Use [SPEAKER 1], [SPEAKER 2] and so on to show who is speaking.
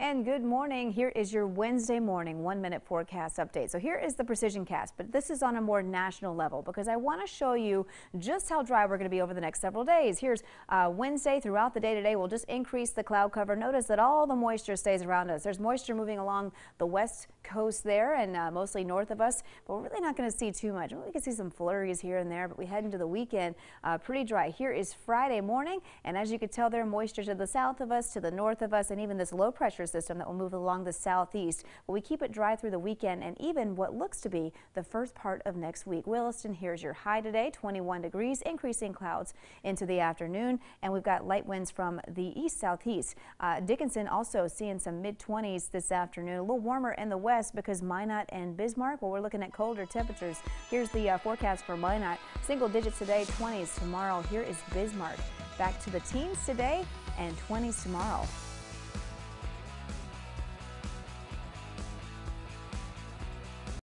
[SPEAKER 1] And good morning. Here is your Wednesday morning one minute forecast update. So here is the precision cast, but this is on a more national level because I want to show you just how dry we're going to be over the next several days. Here's uh, Wednesday throughout the day today. We'll just increase the cloud cover. Notice that all the moisture stays around us. There's moisture moving along the west coast there and uh, mostly north of us, but we're really not going to see too much. We can see some flurries here and there, but we head into the weekend uh, pretty dry. Here is Friday morning, and as you can tell there, moisture to the south of us, to the north of us, and even this low pressure system that will move along the southeast. But we keep it dry through the weekend and even what looks to be the first part of next week. Williston, here's your high today, 21 degrees, increasing clouds into the afternoon, and we've got light winds from the east southeast. Uh, Dickinson also seeing some mid 20s this afternoon, a little warmer in the west because Minot and Bismarck, well, we're looking at colder temperatures. Here's the uh, forecast for Minot. Single digits today, 20s tomorrow. Here is Bismarck. Back to the teens today and 20s tomorrow.